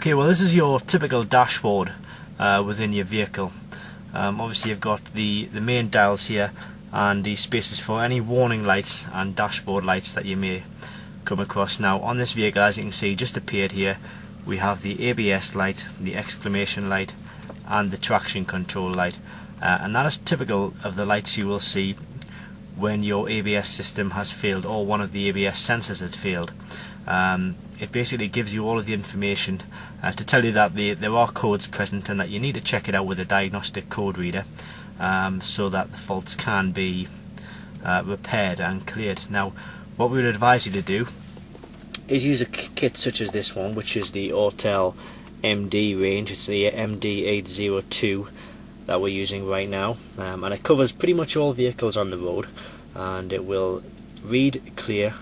Okay, well this is your typical dashboard uh, within your vehicle. Um, obviously you've got the, the main dials here and the spaces for any warning lights and dashboard lights that you may come across. Now on this vehicle as you can see just appeared here we have the ABS light, the exclamation light and the traction control light uh, and that is typical of the lights you will see when your ABS system has failed or one of the ABS sensors has failed. Um, it basically gives you all of the information uh, to tell you that the, there are codes present and that you need to check it out with a diagnostic code reader um, so that the faults can be uh, repaired and cleared. Now what we would advise you to do is use a kit such as this one which is the Autel MD range, it's the MD802 that we're using right now um, and it covers pretty much all vehicles on the road and it will read clear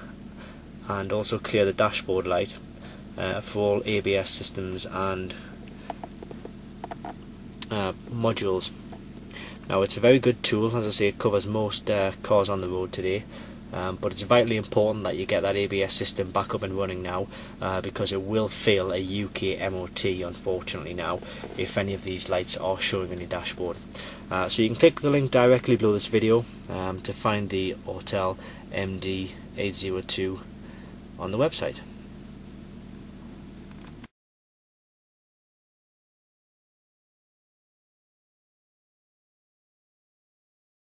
and also clear the dashboard light uh, for all ABS systems and uh, modules. Now it's a very good tool, as I say it covers most uh, cars on the road today um, but it's vitally important that you get that ABS system back up and running now uh, because it will fail a UK MOT unfortunately now if any of these lights are showing on your dashboard. Uh, so you can click the link directly below this video um, to find the Autel MD802 on the website.